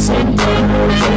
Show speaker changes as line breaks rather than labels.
Sunday.